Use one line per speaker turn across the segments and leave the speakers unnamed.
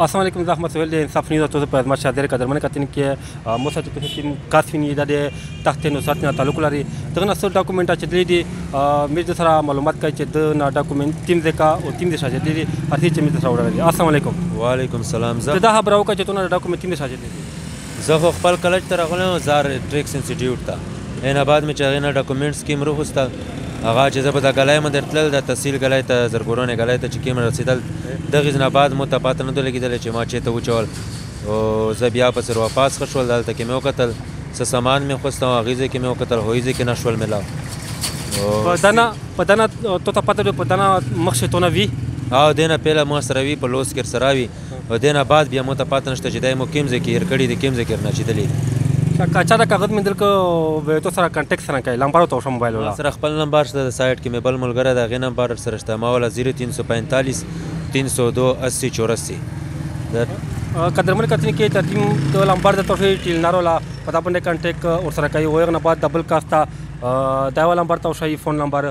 السلام علیکم زه احمد سهیل د انصاف نیوز تاسو په خدمت شاده قدرمن کتن کې مو سره په سیستم کاس ویني د تخت نو ساتنه تعلق لري دغه نسو ډاکومېنټ چې دلی دي مې د سره معلومات کوي چې د نا ډاکومېنټ تیم د کا او تیم د شاجد دي هڅه چې مې د سره وړل السلام علیکم
وعلیکم السلام زه
دا خبرو کا چې تونه ډاکومېنټ تیم د شاجد دي
زه خو خپل کلج ته راغلی وم زار ټریکس انسټیټیوټ ته ان اباد مې چې هغې نه ډاکومنټس کیم روغوسته هغه چې زه به دا ګلای مو درتلل دا تحصیل ګلای ته زرګورونې ګلای ته چې کیم رسیدل دغیز نه بعد مو ته پاته نه دلګیدل چې ما چیته وچول او زه بیا په سر واپاس خشول دالته کې مې وکتل څه سامان مې خوسته او غیزه کې مې وکتل هویزه کې نشول ملا
په دنا په دنا تو ته پته په دنا مخ شي تونه وی
او دینه پیله مو سره وی په لوس کې سره وی او دې نه بعد بیا مو ته پاته نشته چې دا مو کوم ځای کې هیر کړي دي کوم ځای کې ورنه چیدلې
دي که چا د کاغذ مې دل کو به تو سره کنټیکټ سره کوي لمبر تو شم موبایل ولا
سره خپل نمبر شته د سایت کې مې بل ملګری دا غي نمبر سره شته ما ولا 0345 302 80 84 د
قدرمن کتنی کې ترتیب تو لمبر د توفی ټیلنر ولا پتا باندې کنټیکټ اور سره کوي وغه نه بعد دبل کاستا دا ولا نمبر تو شي فون نمبر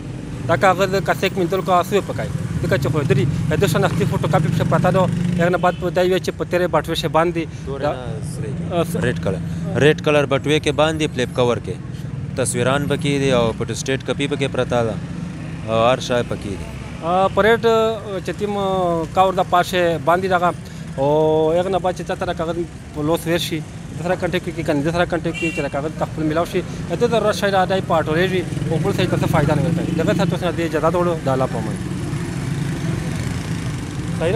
دا کاغذ د
کاسیک مینځلو کاغذ سوی پکای ځکه چې خو دري د شناختی فوټو کاپي په پرتا دو هغه نه بعد په دای وی چې په تیرې باټوي شه باندې
ریډ کلر ریډ کلر بټوي کې باندې فلیپ کور کې تصویران بکی دي او په سټیټ کپی بکی پرتا ده او هر شای پکی دي
پریټ چې تیم کاور د پاشه باندې دغه او هغه نه بعد چې تاسو را کاغذ ولوس ویر شي د سره کنټیکټ وکړي کنه د سره کنټیکټ وکړي چې کاغذ تخپل ملاو شي ته ضرورت شي دا دای پاټورې وي او بل څه ته فائدہ نه ورکړي دغه څه ته دې اجازه ورو دا لا پمن صحیح